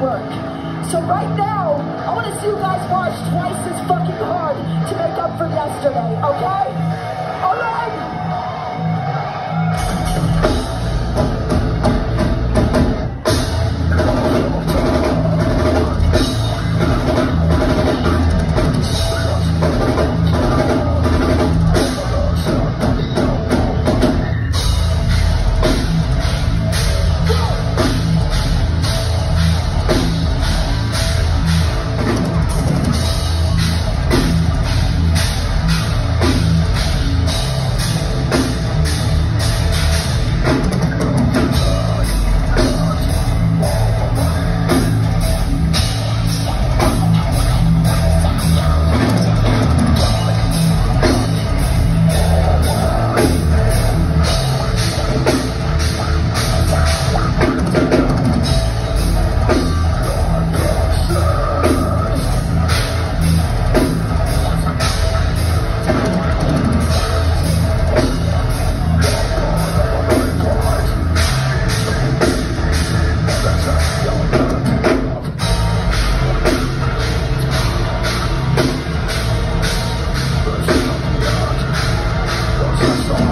work. So right now, I want to see you guys march twice as fucking hard to make up for yesterday, okay? Stop.